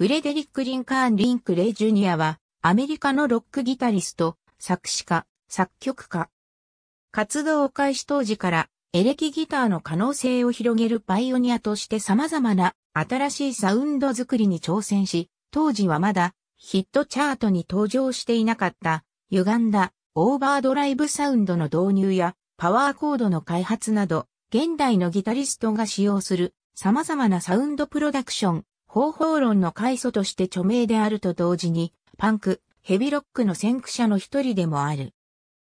フレデリック・リンカーン・リンクレイ・ジュニアは、アメリカのロックギタリスト、作詞家、作曲家。活動を開始当時から、エレキギターの可能性を広げるパイオニアとして様々な新しいサウンド作りに挑戦し、当時はまだヒットチャートに登場していなかった歪んだオーバードライブサウンドの導入やパワーコードの開発など、現代のギタリストが使用する様々なサウンドプロダクション、方法論の開祖として著名であると同時に、パンク、ヘビロックの先駆者の一人でもある。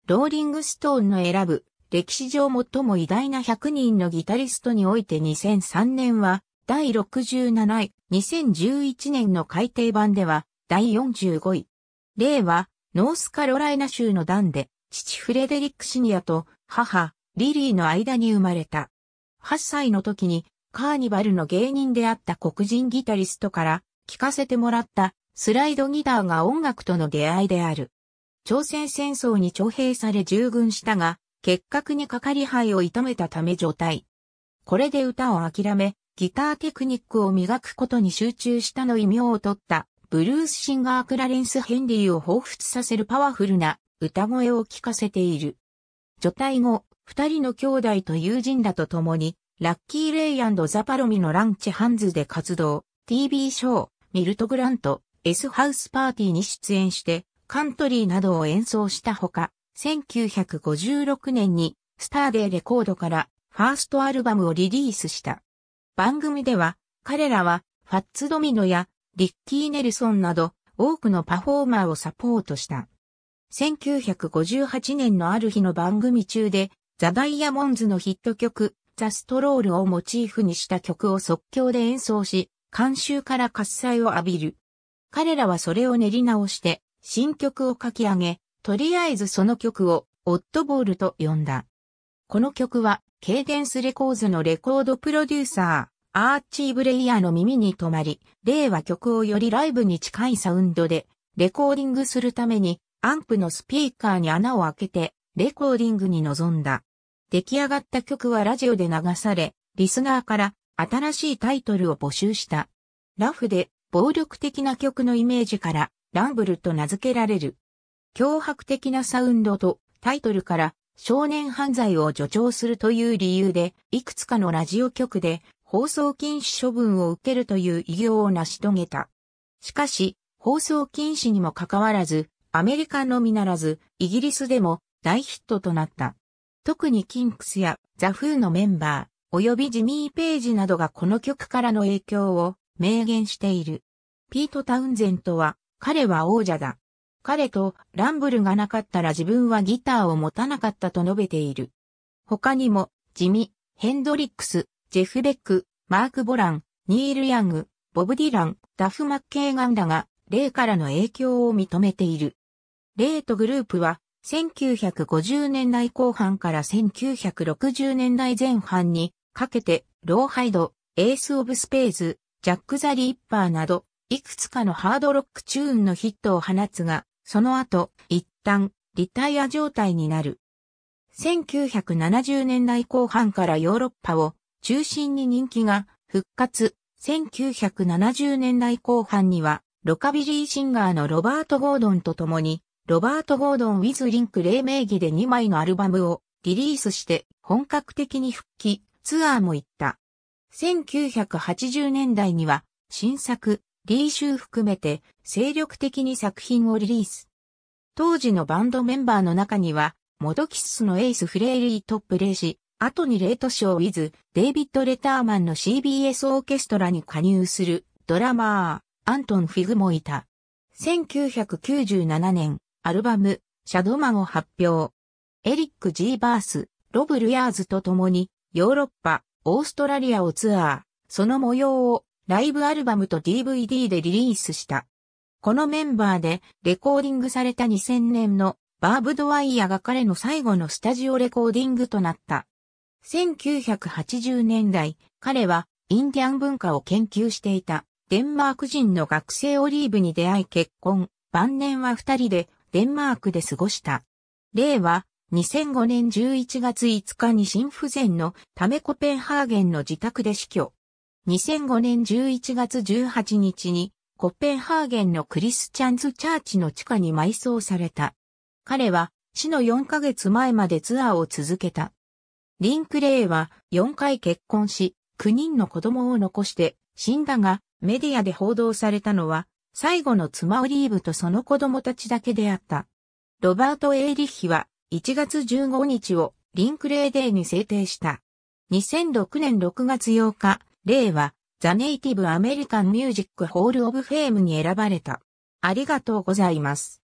ローリングストーンの選ぶ、歴史上最も偉大な100人のギタリストにおいて2003年は、第67位、2011年の改訂版では、第45位。例は、ノースカロライナ州のダンで、父フレデリックシニアと母、リリーの間に生まれた。8歳の時にカーニバルの芸人であった黒人ギタリストから聴かせてもらったスライドギターが音楽との出会いである。朝鮮戦争に徴兵され従軍したが、結核にかかり肺を痛めたため除隊。これで歌を諦め、ギターテクニックを磨くことに集中したの異名を取ったブルースシンガークラレンス・ヘンリーを彷彿させるパワフルな歌声を聞かせている。除隊後、二人の兄弟と友人らと共に、ラッキー・レイザパロミのランチハンズで活動、TV ショー、ミルト・グラント、S ハウスパーティーに出演して、カントリーなどを演奏したほか、1956年にスターデーレコードからファーストアルバムをリリースした。番組では、彼らはファッツ・ドミノやリッキー・ネルソンなど多くのパフォーマーをサポートした。1958年のある日の番組中で、ザ・ダイヤモンズのヒット曲、ザ・ストロールをモチーフにした曲を即興で演奏し、監修から喝采を浴びる。彼らはそれを練り直して、新曲を書き上げ、とりあえずその曲を、オットボールと呼んだ。この曲は、ケーデンスレコーズのレコードプロデューサー、アーチー・ブレイヤーの耳に留まり、例は曲をよりライブに近いサウンドで、レコーディングするために、アンプのスピーカーに穴を開けて、レコーディングに臨んだ。出来上がった曲はラジオで流され、リスナーから新しいタイトルを募集した。ラフで暴力的な曲のイメージからランブルと名付けられる。脅迫的なサウンドとタイトルから少年犯罪を助長するという理由で、いくつかのラジオ局で放送禁止処分を受けるという偉業を成し遂げた。しかし、放送禁止にもかかわらず、アメリカのみならず、イギリスでも大ヒットとなった。特にキンクスやザ・フーのメンバー、及びジミー・ページなどがこの曲からの影響を明言している。ピート・タウンゼントは、彼は王者だ。彼とランブルがなかったら自分はギターを持たなかったと述べている。他にも、ジミ、ヘンドリックス、ジェフ・ベック、マーク・ボラン、ニール・ヤング、ボブ・ディラン、ダフ・マッケーガンらが、レイからの影響を認めている。レイとグループは、1950年代後半から1960年代前半にかけて、ローハイド、エース・オブ・スペーズ、ジャック・ザ・リッパーなど、いくつかのハードロックチューンのヒットを放つが、その後、一旦、リタイア状態になる。1970年代後半からヨーロッパを中心に人気が復活。1970年代後半にはロカビリーシンガーのロバート・ゴードンと共に、ロバート・ゴードン・ウィズ・リンク・レイ名義で2枚のアルバムをリリースして本格的に復帰、ツアーも行った。1980年代には新作、リイシュー含めて精力的に作品をリリース。当時のバンドメンバーの中には、モドキスのエース・フレイリーとプレイし、後にレートショーウィズ、デイビッド・レターマンの CBS オーケストラに加入するドラマー、アントン・フィグもいた。1997年、アルバム、シャドマンを発表。エリック・ジー・バース、ロブ・ルヤーズと共に、ヨーロッパ、オーストラリアをツアー、その模様をライブアルバムと DVD でリリースした。このメンバーでレコーディングされた2000年のバーブドワイヤが彼の最後のスタジオレコーディングとなった。1980年代、彼はインディアン文化を研究していたデンマーク人の学生オリーブに出会い結婚、晩年は二人でデンマークで過ごした。例は、2005年11月5日に心不全のためコペンハーゲンの自宅で死去。2005年11月18日にコペンハーゲンのクリスチャンズチャーチの地下に埋葬された。彼は死の4ヶ月前までツアーを続けた。リンクレイは4回結婚し、9人の子供を残して死んだが、メディアで報道されたのは、最後の妻オリーブとその子供たちだけであった。ロバート・エイリッヒは1月15日をリンク・レイ・デーに制定した。2006年6月8日、レイはザ・ネイティブ・アメリカン・ミュージック・ホール・オブ・フェームに選ばれた。ありがとうございます。